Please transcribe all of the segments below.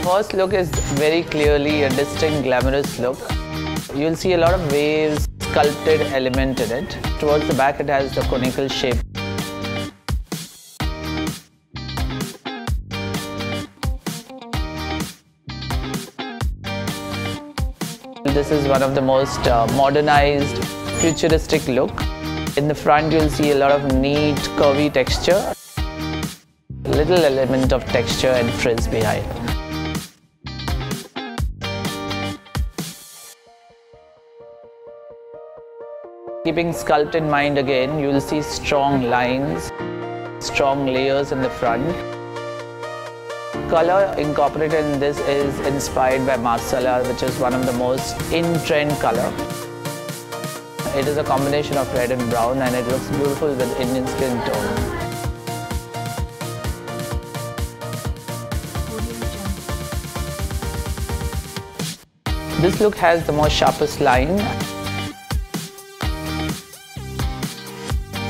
first look is very clearly a distinct glamorous look. You'll see a lot of waves, sculpted element in it. Towards the back it has the conical shape. This is one of the most uh, modernized, futuristic look. In the front you'll see a lot of neat, curvy texture. Little element of texture and frizz behind. Keeping sculpt in mind again, you'll see strong lines, strong layers in the front. Color incorporated in this is inspired by Marsala, which is one of the most in-trend color. It is a combination of red and brown and it looks beautiful with Indian skin tone. This look has the most sharpest line,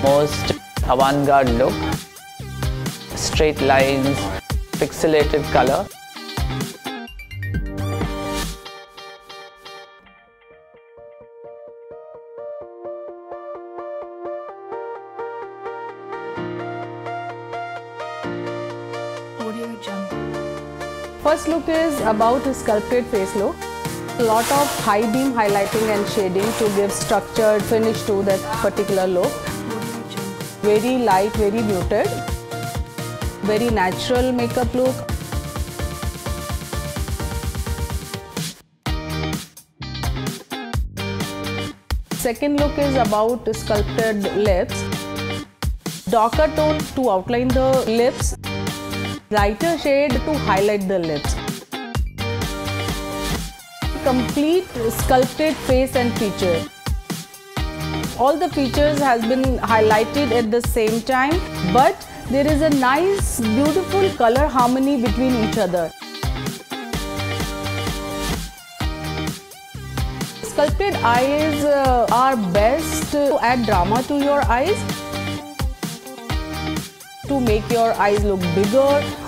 most avant-garde look, straight lines, pixelated color. First look is about a sculpted face look. A lot of high beam highlighting and shading to give structured finish to that particular look. Very light, very muted. Very natural makeup look. Second look is about sculpted lips. Darker tone to outline the lips. Lighter shade to highlight the lips complete sculpted face and feature. All the features has been highlighted at the same time, but there is a nice, beautiful color harmony between each other. Sculpted eyes uh, are best to add drama to your eyes to make your eyes look bigger